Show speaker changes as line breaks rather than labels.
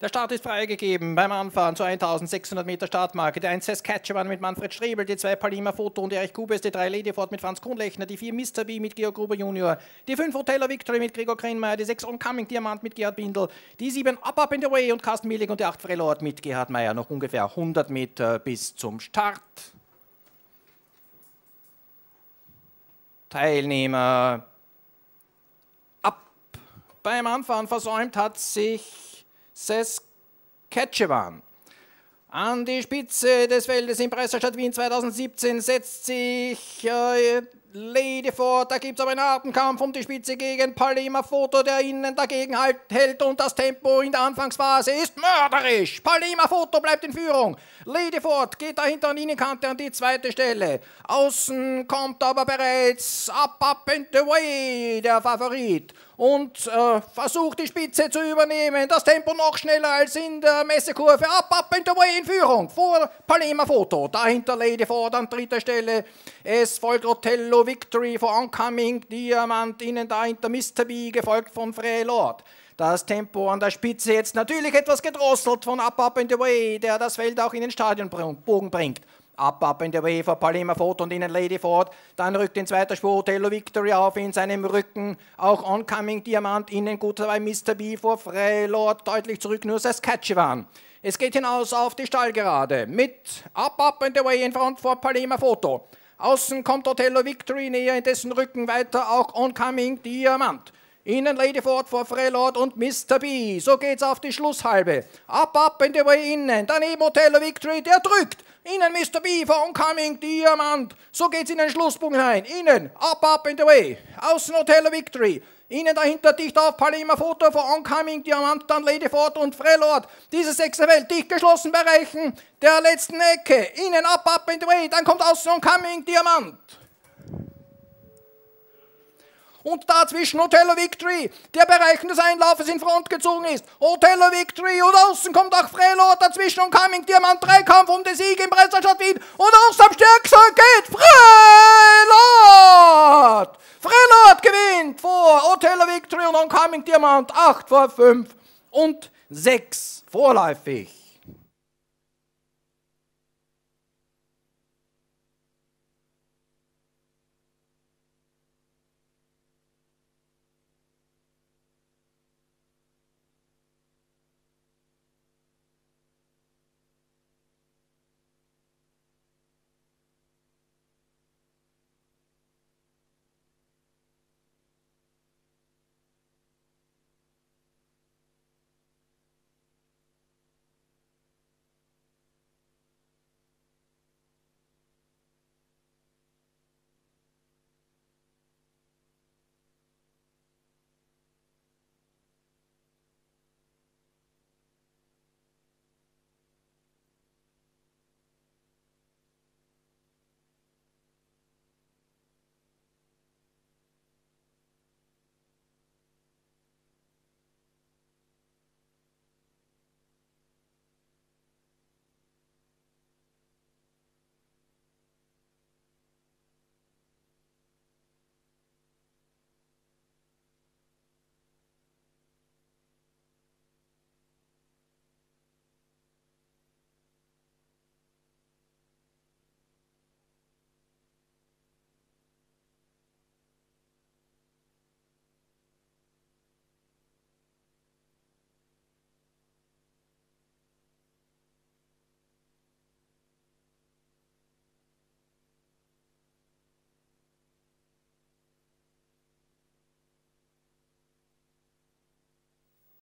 Der Start ist freigegeben beim Anfahren zur 1600 Meter Startmarke. Der 1 Saskatchewan mit Manfred Strebel, die 2 Palima Foto und Erich Kubes, die 3 Ladyford mit Franz Kronlechner, die 4 Mr. B mit Georg Gruber Junior, die 5 Hoteller Victory mit Gregor Krenmeier, die 6 Oncoming Diamant mit Gerhard Bindel, die 7 Up Up in the Way und Carsten Millig und die 8 Frelord mit Gerhard Meyer. Noch ungefähr 100 Meter bis zum Start. Teilnehmer ab. Beim Anfahren versäumt hat sich Saskatchewan. An die Spitze des Feldes in Presserstadt Wien 2017 setzt sich äh, Ladyford, da gibt es aber einen harten Kampf um die Spitze gegen Palima Foto, der innen dagegen halt hält und das Tempo in der Anfangsphase ist mörderisch. Palima Foto bleibt in Führung. Ladyford geht dahinter an Innenkante an die zweite Stelle. Außen kommt aber bereits Up Up and Away der Favorit und äh, versucht die Spitze zu übernehmen. Das Tempo noch schneller als in der Messekurve. Up, up and away in Führung. Vor Palema Foto. Dahinter Lady Ford an dritter Stelle. Es folgt Rotello Victory for Oncoming. Diamant innen dahinter Mr. B, gefolgt von Frey Lord. Das Tempo an der Spitze jetzt natürlich etwas gedrosselt von Up, Up and Away, der das Feld auch in den Stadionbogen bringt. Up, up in the way for Palema Ford und innen Lady Ford. Dann rückt in zweiter Spur Otello Victory auf in seinem Rücken. Auch Oncoming Diamant innen gut dabei Mr. B vor Freilord deutlich zurück nur Saskatchewan. Es geht hinaus auf die Stallgerade mit Up, up in the way in front vor Palema Foto. Außen kommt Otello Victory näher in dessen Rücken weiter auch Oncoming Diamant. Innen Lady Ford vor Freilord und Mr. B. So geht's auf die Schlusshalbe. Up, up in the way innen. Daneben Otello Victory, der drückt. Innen Mr. B for Oncoming Diamant. So geht's in den Schlusspunkt hinein. Innen, up, up in the way. Außen Hotel Victory. Innen dahinter dicht auf Palima Foto for Oncoming Diamant, dann Lady Ford und Frelord. Dieses sechste Feld dicht geschlossen bei Reichen der letzten Ecke. Innen, up, up in the way. Dann kommt außen Oncoming Diamant. Und dazwischen Hotello Victory, der Bereich des Einlaufes in Front gezogen ist. Hotello Victory und außen kommt auch Frelot dazwischen und Coming Diamant Dreikampf um den Sieg im Presserstadt Wien. Und aus am stärksten geht Frelot! Frelot gewinnt vor Hotello Victory und Oncoming Diamant 8 vor 5 und 6 vorläufig.